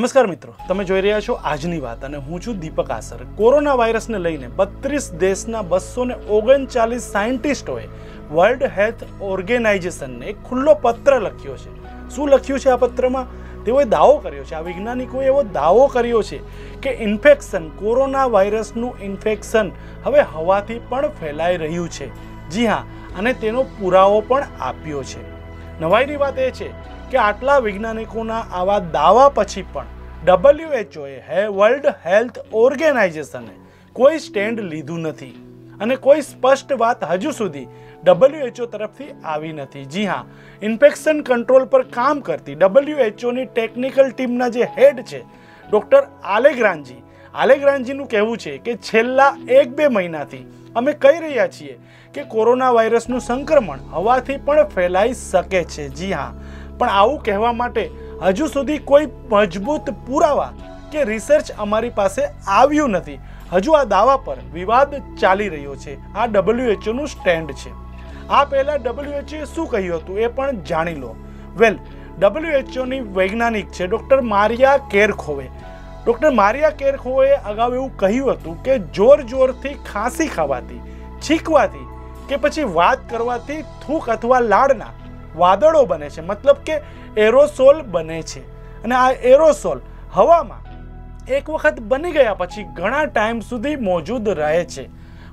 નમસ્કાર મિત્રો, તમે જોઈ રહ્યા છો આજની વાત અને હું છું દીપક આસર. કોરોના વાયરસને લઈને બત્રીસ દેશના બસો ને ઓગણચાલીસ સાયન્ટિસ્ટોએ વર્લ્ડ હેલ્થ ઓર્ગેનાઇઝેશનને એક ખુલ્લો પત્ર લખ્યો છે. શું લખ્યું છે આ પત્રમાં? તેઓએ દાવો કર્યો છે, આ વૈજ્ઞાનિકોએ એવો દાવો કર્યો છે કે ઇન્ફેક્શન, કોરોના વાયરસનું ઇન્ફેક્શન હવે હવાથી પણ ફેલાઈ રહ્યું છે. જી હા, અને તેનો પુરાવો પણ આપ્યો છે. નવાઈની વાત એ છે કે આટલા વૈજ્ઞાનિકોના આવા દાવા પછી પણ ડબલ્યુએચઓએ હે વર્લ્ડ હેલ્થ ઓર્ગેનાઇઝેશને કોઈ સ્ટેન્ડ લીધું નથી. અને કોઈ સ્પષ્ટ વાત હજુ સુધી ડબલ્યુએચઓ તરફથી આવી નથી. જી હા, ઇન્ફેક્શન કંટ્રોલ પર કામ કરતી ડબલ્યુએચઓની ટેકનિકલ ટીમના જે હેડ છે, ડૉક્ટર આલેગ્રાંજી, આલેગ્રાંજીનું કહેવું છે કે છેલ્લા એક બે મહિનાથી અમે કહી રહ્યા છીએ કે કોરોના વાયરસનું સંક્રમણ હવાથી પણ ફેલાઈ શકે છે. જી હા પણ આવું કહેવા માટે હજુ સુધી કોઈ મજબૂત પુરાવા કે રિસર્ચ અમારી પાસે આવ્યું નથી. હજુ આ દાવા પર વિવાદ ચાલી રહ્યો છે. આ ડબલ્યુએચઓનું સ્ટેન્ડ છે. આ પહેલાં ડબલ્યુએચઓએ શું કહ્યું હતું એ પણ જાણી લો. વેલ ડબલ્યુએચઓની વૈજ્ઞાનિક છે doctor Maria Kerkhove. Doctor Maria Kerkhove અગાઉ એવું કહ્યું હતું કે જોર જોરથી ખાંસી ખાવાથી, છીંકવાથી કે પછી વાત કરવાથી થૂક અથવા લાડના વાદળો બને છે, મતલબ કે એરોસોલ બને છે. અને આ એરોસોલ હવામાં એક વખત બની ગયા પછી ઘણા ટાઈમ સુધી મોજૂદ રહે છે.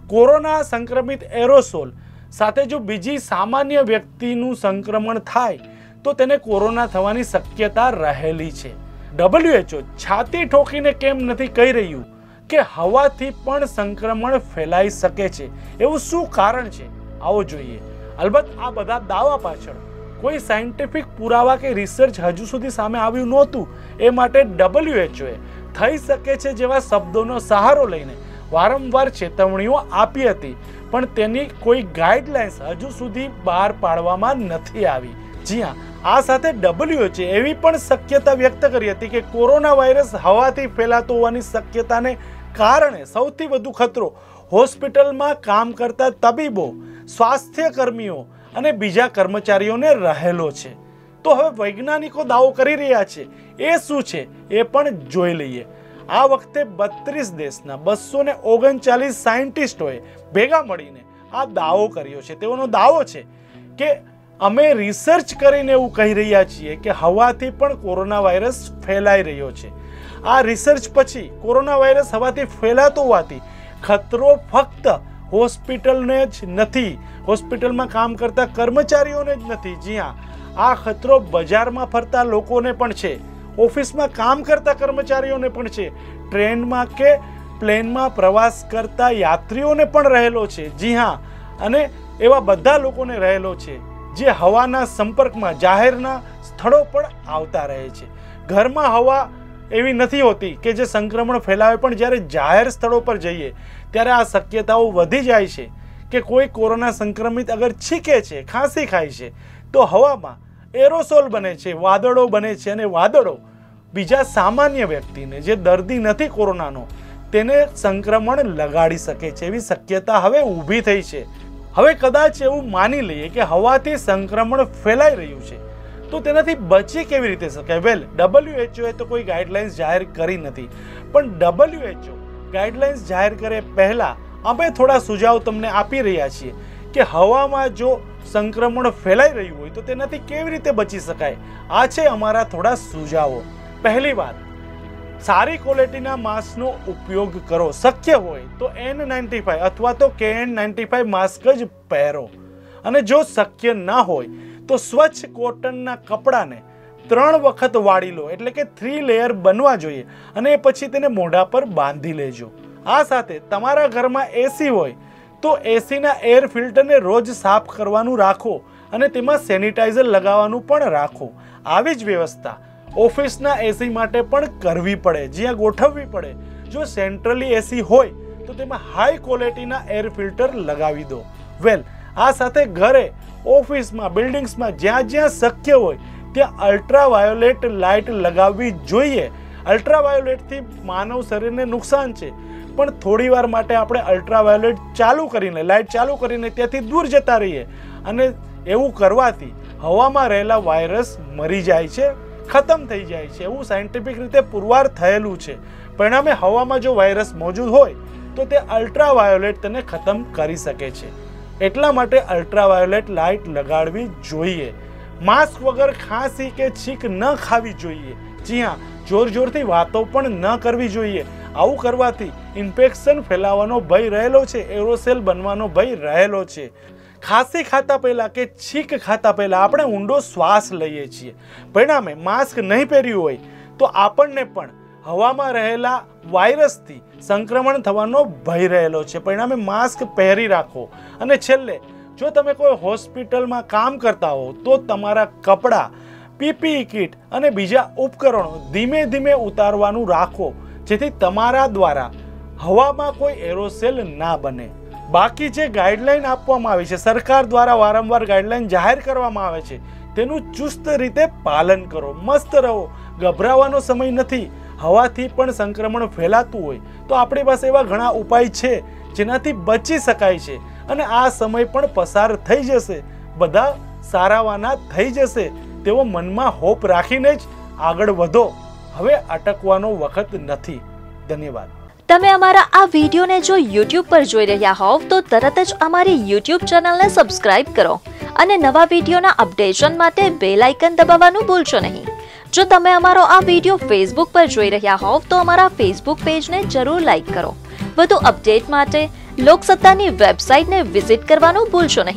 કોરોના સંક્રમિત એરોસોલ સાથે જો બીજી સામાન્ય વ્યક્તિનું સંક્રમણ થાય, તો તેને કોરોના થવાની શક્યતા રહેલી છે. ડબલ્યુએચઓ છાતી ઠોકીને કેમ નથી કહી રહ્યું કે હવાથી પણ સંક્રમણ ફેલાઈ શકે છે? એવું શું કારણ છે? આવો જોઈએ. અલબત્ત આ બધા દાવા પાછળ કોઈ સાયન્ટિફિક પુરાવા કે રિસર્ચ હજુ સુધી સામે આવ્યું નહોતું. એ માટે ડબલ્યુએચઓએ થઈ શકે છે જેવા શબ્દોનો સહારો લઈને વારંવાર ચેતવણીઓ આપી હતી. પણ તેની કોઈ ગાઈડલાઇન્સ હજુ સુધી બહાર પાડવામાં નથી આવી. જી હા, આ સાથે ડબલ્યુએચએ એવી પણ શક્યતા વ્યક્ત કરી હતી કે કોરોના વાયરસ હવાથી ફેલાતો હોવાની શક્યતાને કારણે સૌથી વધુ ખતરો હોસ્પિટલમાં કામ કરતા તબીબો સ્વાસ્થ્ય કર્મીઓ અને બીજા કર્મચારીઓને રહેલો છે. તો હવે વૈજ્ઞાનિકો દાવો કરી રહ્યા છે. એ શું છે? એ પણ જોઈ લઈએ. આ વખતે બત્રીસ દેશના બસો ને ઓગણચાલીસ સાયન્ટિસ્ટોએ ભેગા મળીને આ દાવો કર્યો છે. તેઓનો દાવો છે કે અમે રિસર્ચ કરીને એવું કહી રહ્યા છીએ કે હવાથી પણ કોરોના વાયરસ ફેલાઈ રહ્યો છે. આ રિસર્ચ પછી કોરોના વાયરસ હવાથી ફેલાતો હોવાથી ખતરો ફક્ત હોસ્પિટલને જ નથી. હોસ્પિટલમાં કામ કરતા કર્મચારીઓને જ નથી. જી હા, આ ખતરો બજારમાં ફરતા લોકોને પણ છે. ઓફિસમાં કામ કરતા કર્મચારીઓને પણ છે. ટ્રેનમાં કે પ્લેનમાં પ્રવાસ કરતા યાત્રીઓને પણ રહેલો છે. જી હા, અને એવા બધા લોકોને રહેલો છે, જે હવાના સંપર્કમાં, જાહેરના સ્થળો પણ આવતા રહે છે. ઘરમાં હવા એવી નથી હોતી કે જે સંક્રમણ ફેલાવે. પણ જ્યારે જાહેર સ્થળો પર જઈએ, ત્યારે આ શક્યતાઓ વધી જાય છે કે કોઈ કોરોના સંક્રમિત અગર છીકે છે, ખાંસી ખાય છે, તો હવામાં એરોસોલ બને છે, વાદળો બને છે અને વાદળો બીજા સામાન્ય વ્યક્તિને જે દર્દી નથી કોરોનાનો, તેને સંક્રમણ લગાડી શકે છે એવી શક્યતા હવે ઊભી થઈ છે. હવે કદાચ એવું માની લઈએ કે હવાથી સંક્રમણ ફેલાઈ રહ્યું છે. તો તેનાથી બચી કેવી રીતે શકાય વેલ ડબલ્યુએચઓએ તો કોઈ ગાઈડલાઇન્સ જાહેર કરી નથી. પણ ડબલ્યુએચઓ ગાઈડલાઇન્સ જાહેર કરે પહેલાં અમે થોડા સુઝાવ તમને આપી રહ્યા છીએ કે હવામાં જો સંક્રમણ ફેલાઈ રહ્યું હોય તો તેનાથી કેવી રીતે બચી શકાય? આ છે અમારા થોડા સુઝાવો. પહેલી વાત, સારી ક્વોલિટીના માસ્કનો ઉપયોગ કરો. શક્ય હોય તો એન નાઇન્ટી અથવા તો કે એન નાઇન્ટી માસ્ક જ પહેરો. અને જો શક્ય ના હોય તો સ્વચ્છ કોટનના કપડાને ત્રણ વખત વાળી લો. એટલે કે થ્રી લેયર બનવા જોઈએ અને એ પછી તેને મોઢા પર બાંધી લેજો. આ સાથે તમારા ઘરમાં એસી હોય તો એસીના એર ફિલ્ટરને રોજ સાફ કરવાનું રાખો અને તેમાં સેનિટાઈઝર લગાવવાનું પણ રાખો. આવી જ વ્યવસ્થા ઓફિસના એસી માટે પણ કરવી પડે, જ્યાં ગોઠવવી પડે. જો સેન્ટ્રલી એસી હોય તો તેમાં હાઈ ક્વોલિટીના એર ફિલ્ટર લગાવી દો. વેલ આ સાથે ઘરે, ઓફિસમાં, બિલ્ડિંગ્સમાં જ્યાં જ્યાં શક્ય હોય, ત્યાં અલ્ટ્રાવાયોલેટ લાઇટ લગાવવી જોઈએ. અલ્ટ્રાવાયોલેટથી માનવ શરીરને નુકસાન છે. પણ થોડી વાર માટે આપણે અલ્ટ્રાવાયોલેટ ચાલુ કરીને લાઇટ ચાલુ કરીને ત્યાંથી દૂર જતા રહીએ. અને એવું કરવાથી હવામાં રહેલા વાયરસ મરી જાય છે, ખતમ થઈ જાય છે. એવું સાયન્ટિફિક રીતે પુરવાર થયેલું છે. પરિણામે હવામાં જો વાયરસ મોજૂદ હોય, તો તે અલ્ટ્રાવાયોલેટ તેને ખતમ કરી શકે છે. એટલા માટે અલ્ટ્રાવાયોલેટ લાઇટ લગાડવી જોઈએ. માસ્ક વગર ખાંસી કે છીંક ન ખાવી જોઈએ. જી હા જોર જોરથી વાતો પણ ન કરવી જોઈએ. આવું કરવાથી ઇન્ફેક્શન ફેલાવાનો ભય રહેલો છે એરોસેલ બનવાનો ભય રહેલો છે. ખાંસી ખાતા પહેલાં કે છીંક ખાતા પહેલાં આપણે ઊંડો શ્વાસ લઈએ છીએ. પરિણામે માસ્ક નહીં પહેર્યું હોય તો આપણને પણ હવામાં રહેલા વાયરસથી સંક્રમણ થવાનો ભય રહેલો છે. પરિણામે માસ્ક પહેરી રાખો. અને છેલ્લે, જો તમે કોઈ હોસ્પિટલમાં કામ કરતા હો, તો તમારા કપડાં, પીપીઈ કિટ અને બીજા ઉપકરણો ધીમે ધીમે ઉતારવાનું રાખો, જેથી તમારા દ્વારા હવામાં કોઈ એરોસેલ ના બને. બાકી જે ગાઈડલાઈન આપવામાં આવી છે, સરકાર દ્વારા વારંવાર ગાઈડલાઈન જાહેર કરવામાં આવે છે, તેનું ચુસ્ત રીતે પાલન કરો. મસ્ત રહો. ગભરાવાનો સમય નથી. હવાથી પણ સંક્રમણ ફેલાતું હોય, તો આપણી પાસે એવા ઘણા ઉપાય છે જેનાથી બચી શકાય છે અને આ સમય પણ પસાર થઈ જશે. બધા સારાવાના થઈ જશે. તેવો મનમાં હોપ રાખીને જ આગળ વધો. હવે અટકવાનો વખત નથી. ધન્યવાદ. તમે અમારા આ વિડીયોને જો યુટ્યુબ પર જોઈ રહ્યા હોવ, તો તરત જ અમારી યુટ્યુબ ચેનલને સબસ્ક્રાઇબ કરો અને નવા વિડીયોના અપડેશન માટે બેલ આઇકન દબાવવાનું ભૂલશો નહીં. જો તમે અમારો આ વીડિયો ફેસબુક પર જોઈ રહ્યા હોવ, તો અમારા ફેસબુક પેજને જરૂર લાઈક કરો. વધુ અપડેટ માટે લોકસત્તાની વેબસાઇટને વિઝિટ કરવાનું ભૂલશો નહીં.